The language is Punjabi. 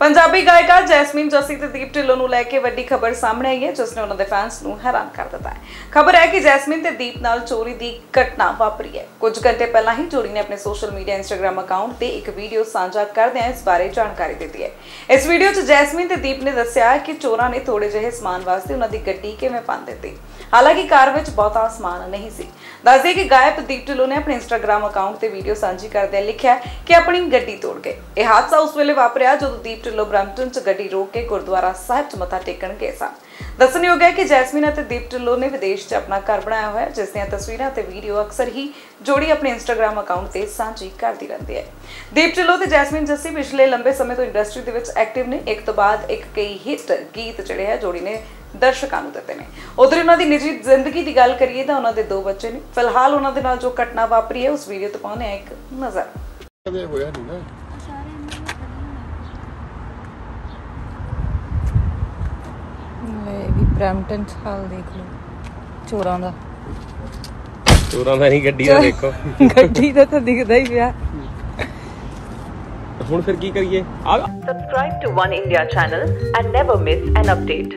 ਪੰਜਾਬੀ ਗਾਇਕਾ ਜੈਸਮੀਨ, ਜੱਸੀ ਤੇ ਦੀਪ ਢਿੱਲੋਂ ਨੂੰ ਲੈ ਕੇ ਵੱਡੀ ਖਬਰ ਸਾਹਮਣੇ ਆਈ ਹੈ, ਜਿਸ ਨੇ ਉਹਨਾਂ ਦੇ ਫੈਨਸ ਨੂੰ ਹੈਰਾਨ ਕਰ ਦਿੱਤਾ ਹੈ। ਖਬਰ ਹੈ ਕਿ ਜੈਸਮੀਨ ਤੇ ਦੀਪ ਨਾਲ ਚੋਰੀ ਦੀ ਘਟਨਾ ਵਾਪਰੀ ਹੈ। ਕੁਝ ਘੰਟੇ ਪਹਿਲਾਂ ਹੀ ਜੋੜੀ ਨੇ ਆਪਣੇ ਸੋਸ਼ਲ ਮੀਡੀਆ ਇੰਸਟਾਗ੍ਰam ਅਕਾਊਂਟ ਤੇ ਇੱਕ ਵੀਡੀਓ ਸਾਂਝਾ ਕਰਦਿਆਂ ਇਸ ਬਾਰੇ ਜਾਣਕਾਰੀ ਦਿੱਤੀ ਹੈ। ਇਸ ਵੀਡੀਓ 'ਚ ਜੈਸਮੀਨ ਤੇ ਦੀਪ ਨੇ ਦੱਸਿਆ ਕਿ ਚੋਰਾਂ ਨੇ ਥੋੜੇ ਜਿਹੇ ਸਮਾਨ ਵਾਸਤੇ ਉਹਨਾਂ ਦੀ ਗੱਡੀ ਕਿਵੇਂ ਪੰਨ ਦਿੱਤੀ। ਹਾਲਾਂਕਿ ਕਾਰ ਵਿੱਚ ਬਹੁਤਾ ਸਮਾਨ ਨਹੀਂ ਸੀ। ਦੱਸਦੇ ਕਿ ਗਾਇਕ ਦੀਪ ਢਿੱਲੋਂ ਨੇ ਆਪਣੇ ਇੰਸਟਾਗ੍ਰam ਅਕਾਊਂਟ ਤੇ ਵੀਡੀਓ ਸਾਂਝੀ ਕਰਦਿਆਂ ਲਿਖਿਆ ਕਿ ਆਪਣੀ ਗੱਡੀ ਤੋੜ ਗਏ। ਇਹ ਹਾਦਸਾ ਉਸ ਵੇਲੇ ਵਾਪਰਿਆ ਜਦੋਂ ਦੀਪ ਢਿੱਲੋਂ ਬ੍ਰੈਂਪਟਨ 'ਚ ਗੱਡੀ ਰੋਕ ਕੇ ਗੁਰਦੁਆਰਾ ਸਾਹਿਬ 'ਚ ਮੱਥਾ ਟੇਕਣ ਗਏ ਸਨ। ਦੱਸਣਯੋਗ ਹੈ ਕਿ ਜੈਸਮੀਨ ਅਤੇ ਦੀਪ ਢਿੱਲੋਂ ਨੇ ਵਿਦੇਸ਼ 'ਚ ਆਪਣਾ ਘਰ ਬਣਾਇਆ ਹੋਇਆ ਜਿਸ ਦੀਆਂ ਤਸਵੀਰਾਂ ਤੇ ਵੀਡੀਓ ਅਕਸਰ ਹੀ ਜੋੜੀ ਆਪਣੇ ਇੰਸਟਾਗ੍ਰam ਅਕਾਊਂਟ ਤੇ ਸਾਂਝੀ ਕਰਦੀ ਰਹਿੰਦੀ ਹੈ। ਦੀਪ ਢਿੱਲੋਂ ਤੇ ਜੈਸਮੀਨ ਜੱਸੀ ਪਿਛਲੇ ਲੰਬੇ ਸਮੇਂ ਤੋਂ ਇੰਡਸਟਰੀ ਦੇ ਵਿੱਚ ਐਕਟਿਵ ਨੇ। ਇੱਕ ਤੋਂ ਬਾਅਦ ਇੱਕ ਕਈ ਹਿੱਟ ਗੀਤ ਜਿਹੜੇ ਹੈ ਜੋੜੀ ਨੇ ਦਰਸ਼ਕਾਂ ਨੂੰ ਦਿੱਤੇ ਨੇ। ਉਧਰ ਉਹਨਾਂ ਦੀ ਨਿੱਜੀ ਜ਼ਿੰਦਗੀ ਦੀ ਗੱਲ ਕਰੀਏ ਤਾਂ ਉਹਨਾਂ ਦੇ ਦੋ ਬੱਚੇ ਨੇ। ਫਿਲਹਾਲ ਉਹਨਾਂ ਦੇ ਨਾਲ ਜੋ ਘਟਨਾ ਵਾਪਰੀ ਹੈ, ਉਸ ਵੀਡੀਓ ਤੋਂ ਪਾਉਂਦੇ ਆ ਇੱਕ ਨਜ਼ਰ। ਹੋਇਆ ਨਹੀਂ ਨਾ। ਬ੍ਰੈਂਪਟਨ ਚ ਹਾਲ ਦੇਖ ਲਓ ਚੋਰਾਂ ਦਾ ਚੋਰਾਂ ਦਾ ਨਹੀਂ ਗੱਡੀ ਦਾ ਦੇਖੋ ਗੱਡੀ ਦਾ ਤਾਂ ਦਿਖਦਾ ਹੀ ਪਿਆ ਹੁਣ ਫਿਰ ਕੀ ਕਰੀਏ ਆ Subscribe to One India channel and never miss an update.